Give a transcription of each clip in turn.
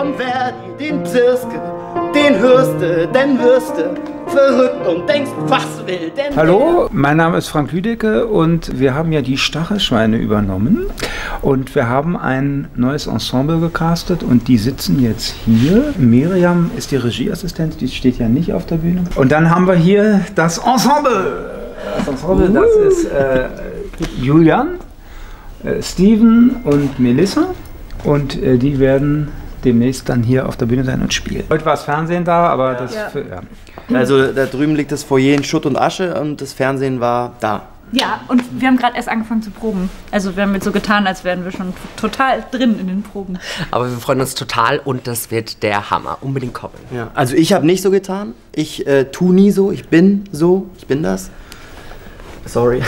von Verdi, den Psirske, den hörste, den wirste verrückt und denkst, was will denn Hallo, mein Name ist Frank Lüdecke und wir haben ja die Stachelschweine übernommen und wir haben ein neues Ensemble gecastet und die sitzen jetzt hier. Miriam ist die Regieassistentin, die steht ja nicht auf der Bühne. Und dann haben wir hier das Ensemble. Das Ensemble, das ist äh, Julian, äh, Steven und Melissa und äh, die werden demnächst dann hier auf der Bühne sein und spielen. Heute war das Fernsehen da, aber das... Ja. Für, ja. Also da drüben liegt das Foyer in Schutt und Asche und das Fernsehen war da. Ja, und wir haben gerade erst angefangen zu proben. Also wir haben jetzt so getan, als wären wir schon total drin in den Proben. Aber wir freuen uns total und das wird der Hammer. Unbedingt kommen. Ja. Also ich habe nicht so getan. Ich äh, tu nie so. Ich bin so. Ich bin das. Sorry.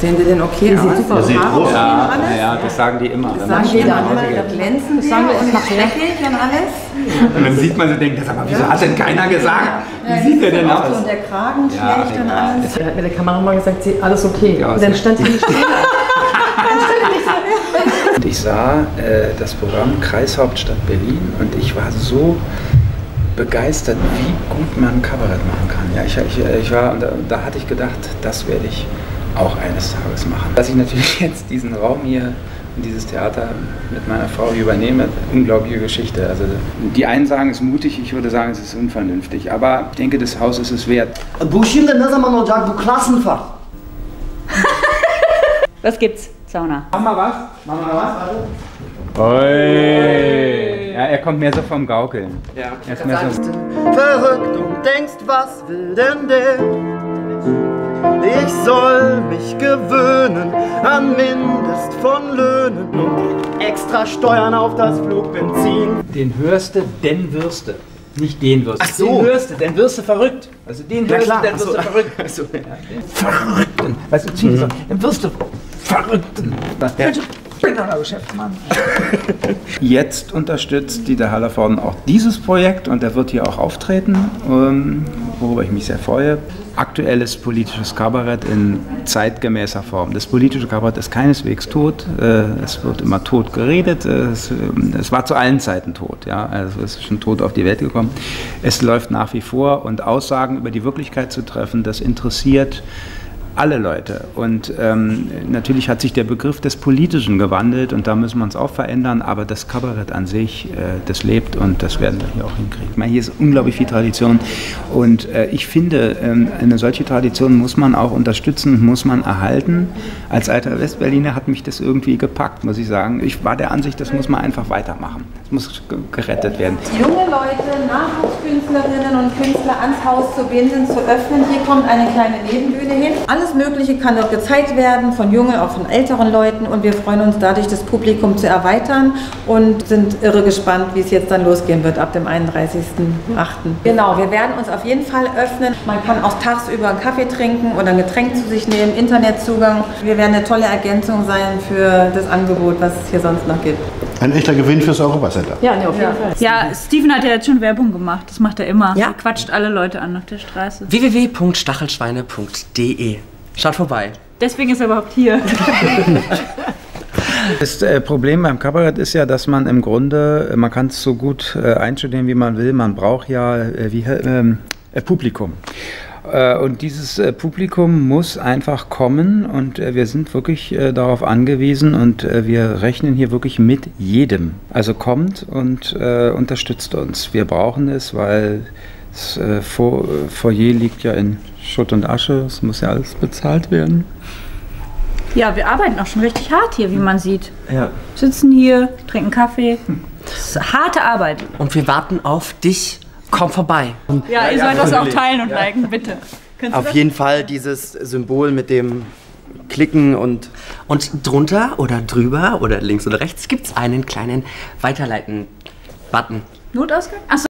Sehen Sie denn okay aus? super aus. Ja, ja, das sagen die immer. Das sagen die dann immer, da glänzen wir und schrecklich und alles. Und dann sieht man so, denkt, sag mal, wieso hat denn keiner gesagt? Wie sieht der denn aus? und der Kragen Ja, schlecht und alles. Da hat mir der Kameramann gesagt, sie, alles okay. Ja, und dann stand sie nicht still. Und ich sah äh, das Programm Kreishauptstadt Berlin und ich war so begeistert, wie gut man Kabarett machen kann. Ja, ich, ich, ich war, und da, da hatte ich gedacht, das werde ich auch eines Tages machen. Dass ich natürlich jetzt diesen Raum hier und dieses Theater mit meiner Frau hier übernehme, unglaubliche Geschichte. Also die einen sagen, es ist mutig, ich würde sagen, es ist unvernünftig. Aber ich denke, das Haus ist es wert. Şimdi ne? Was gibt's, Sauna? Mach mal was. Mach mal was. Oi. Ja, er kommt mehr so vom Gaukeln. Ja. Er ist mehr so Verrückt und denkst, was will denn der? Ich soll mich gewöhnen an Mindest von Löhnen und extra Steuern auf das Flugbenzin. Den hörste, den wirste. Nicht den wirste. Ach so. Den hörste, den wirste verrückt. Also den Ja, klar. den Ach so. wirste verrückt. Ach so. Ja, Verrückten. Weißt du, zieh so, den wirste verrückten. Der spinnerer Geschäftsmann. Jetzt unterstützt Dieter Hallervorden auch dieses Projekt und er wird hier auch auftreten, ähm, worüber ich mich sehr freue. Aktuelles politisches Kabarett in zeitgemäßer Form. Das politische Kabarett ist keineswegs tot. Äh, es wird immer tot geredet. Äh, Es, ähm, es war zu allen Zeiten tot. Ja? Also es ist schon tot auf die Welt gekommen. Es läuft nach wie vor und Aussagen über die Wirklichkeit zu treffen, das interessiert alle Leute. Und ähm, natürlich hat sich der Begriff des Politischen gewandelt und da müssen wir uns auch verändern, aber das Kabarett an sich, äh, das lebt und das werden wir hier auch hinkriegen. Meine, hier ist unglaublich viel Tradition und äh, ich finde, ähm, eine solche Tradition muss man auch unterstützen muss man erhalten. Als alter Westberliner hat mich das irgendwie gepackt, muss ich sagen. Ich war der Ansicht, das muss man einfach weitermachen. Es muss ge- gerettet werden. Junge Leute, Nachwuchskünstlerinnen und Künstler ans Haus zu binden, zu öffnen. Hier kommt eine kleine Nebenbühne hin. Alles Mögliche kann dort gezeigt werden, von jungen, auch von älteren Leuten. Und wir freuen uns dadurch, das Publikum zu erweitern und sind irre gespannt, wie es jetzt dann losgehen wird ab dem 31.08. Genau, wir werden uns auf jeden Fall öffnen. Man kann auch tagsüber einen Kaffee trinken oder ein Getränk zu sich nehmen, Internetzugang. Wir werden eine tolle Ergänzung sein für das Angebot, was es hier sonst noch gibt. Ein echter Gewinn fürs Europacenter. Ja, nee, auf jeden Fall. Ja, Steven hat ja jetzt schon Werbung gemacht. Das macht er immer. Ja. Er quatscht alle Leute an auf der Straße. www.stachelschweine.de Schaut vorbei. Deswegen ist er überhaupt hier. Das äh, Problem beim Kabarett ist ja, dass man im Grunde, äh, man kann es so gut äh, einstudieren, wie man will. Man braucht ja äh, wie, ähm, äh, Publikum. Äh, Und dieses Publikum muss einfach kommen und wir sind wirklich darauf angewiesen und wir rechnen hier wirklich mit jedem. Also kommt und unterstützt uns. Wir brauchen es, weil das äh, Fo- Foyer liegt ja in Schutt und Asche. Es muss ja alles bezahlt werden. Ja, wir arbeiten auch schon richtig hart hier, wie man sieht. Ja. Sitzen hier, trinken Kaffee. Das ist harte Arbeit. Und wir warten auf dich. Komm vorbei. Ja, ihr sollt das auch teilen und liken, bitte. Auf jeden Fall dieses Symbol mit dem Klicken und Und drunter oder drüber oder links oder rechts gibt es einen kleinen Weiterleiten-Button. Notausgang? Achso.